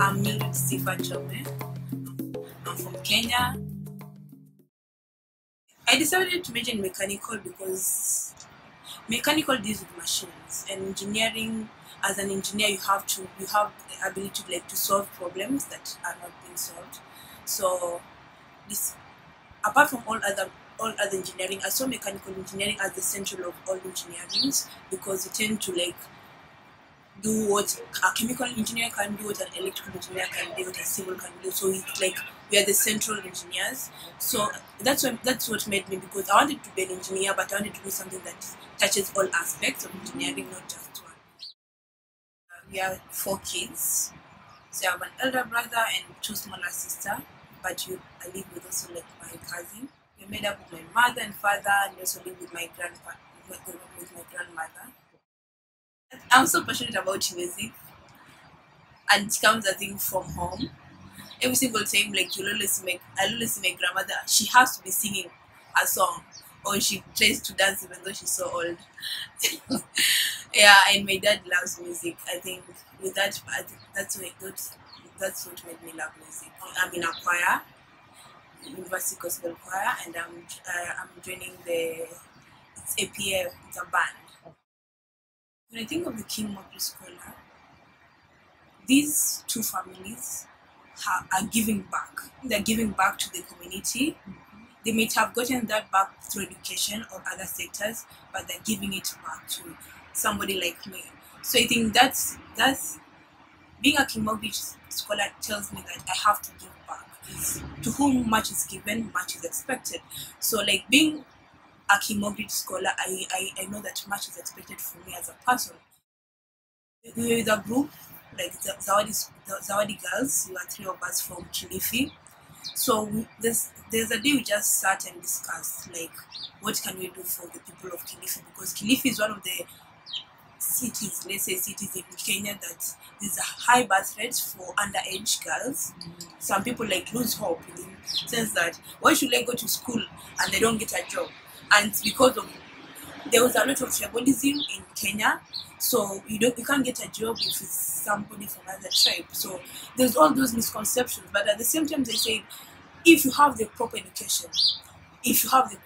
I'm Mildred Sifa Chome. I'm from Kenya. I decided to major in mechanical because mechanical deals with machines and engineering as an engineer you have to you have the ability to like to solve problems that are not being solved. So this apart from all other all other engineering, I saw mechanical engineering as the central of all engineerings because you tend to like do what a chemical engineer can do, what an electrical engineer can do, what a civil can do. So it's like we are the central engineers. So that's what that's what made me because I wanted to be an engineer, but I wanted to do something that touches all aspects of engineering, not just one. Uh, we are four kids. So I have an elder brother and two smaller sister, but you I live with also like my cousin. We're made up with my mother and father, and also live with my grandpa, with my, grandmother. I'm so passionate about music, and it comes I think from home. Every single time, like you'll always my, I'll always see my grandmother. She has to be singing a song, or she tries to dance even though she's so old. yeah, and my dad loves music. I think with that, I think that's what that's what made me love music. I'm in a choir, University Gospel Choir, and I'm uh, I'm joining the it's APF. It's a band. When I think of the King Morgridge Scholar, these two families ha- are giving back. They're giving back to the community. They may have gotten that back through education or other sectors, but they're giving it back to somebody like me. So I think that's that's being a King Morgridge scholar tells me that I have to give back. To whom much is given, much is expected. So like being a Morgridge scholar, I, I, I know that much is expected from me as a person. We were a group, like the Zawadi, the Zawadi girls, we are three of us from Kilifi. So there's, there's a day we just sat and discussed, like, what can we do for the people of Kilifi? Because Kilifi is one of the cities, let's say cities in Kenya that there's a high birth rate for underage girls. Mm. Some people like lose hope in the sense that why should they go to school and they don't get a job? And because of there was a lot of tribalism in Kenya, so you don't you can't get a job if it's somebody from another tribe. So there's all those misconceptions, but at the same time they say if you have the proper education, if you have the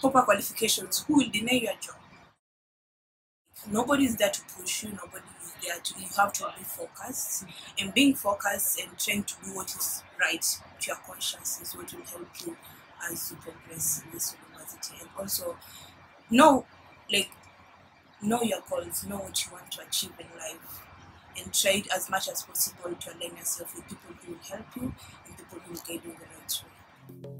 proper qualifications, who will deny you a job? Nobody is there to push you, nobody is there to you have to be focused. And being focused and trying to do what is right to your conscience is what will help you as you progress in this university. And also know like know your goals, know what you want to achieve in life, and try as much as possible to align yourself with people who will help you and people who will guide you the right way.